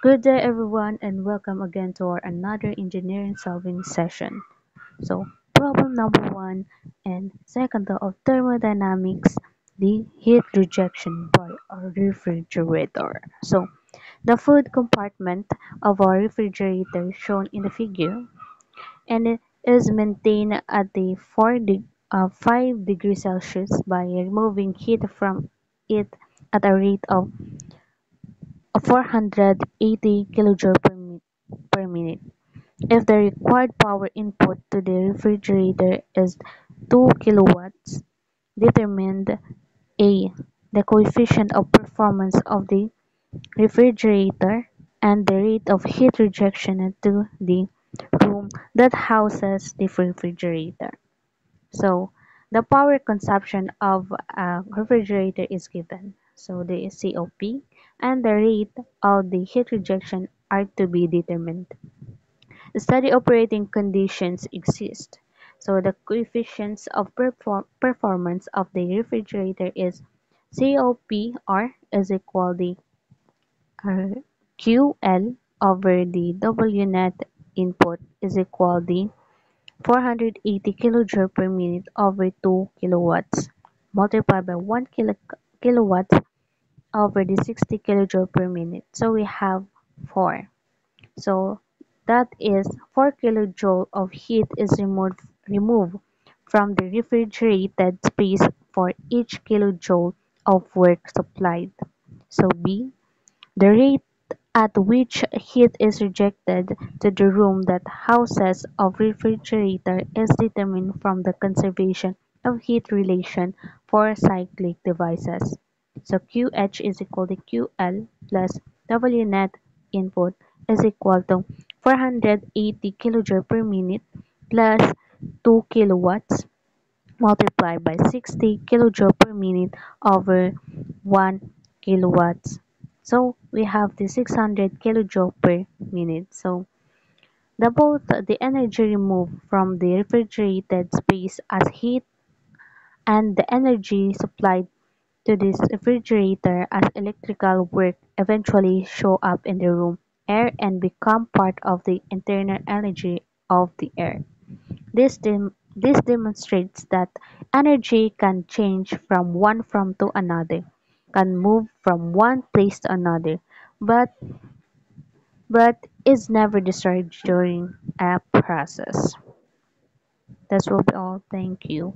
Good day everyone and welcome again to our another engineering solving session. So problem number one and second law of thermodynamics, the heat rejection by a refrigerator. So the food compartment of our refrigerator shown in the figure and it is maintained at the 4 de uh, 5 degrees Celsius by removing heat from it at a rate of 480 kJ per minute. If the required power input to the refrigerator is 2 kilowatts, determine a. the coefficient of performance of the refrigerator and the rate of heat rejection to the room that houses the refrigerator. So the power consumption of a refrigerator is given. So the COP and the rate of the heat rejection are to be determined. Steady operating conditions exist. So the coefficients of perform performance of the refrigerator is COPR is equal to QL over the W net input is equal to 480 kilojoule per minute over 2 kilowatts multiplied by 1 kilo kilowatts over the 60 kilojoule per minute. So we have 4. So that is 4 kilojoule of heat is removed, removed from the refrigerated space for each kilojoule of work supplied. So B, the rate at which heat is rejected to the room that houses of refrigerator is determined from the conservation of heat relation for cyclic devices. So QH is equal to QL plus WNet input is equal to 480 kilojoule per minute plus 2 kilowatts multiplied by 60 kilojoule per minute over 1 kilowatts so we have the 600 kilojoule per minute. So the both the energy removed from the refrigerated space as heat and the energy supplied to this refrigerator as electrical work eventually show up in the room air and become part of the internal energy of the air. This, dem this demonstrates that energy can change from one form to another can move from one place to another, but but is never destroyed during a process. That will be all. Thank you.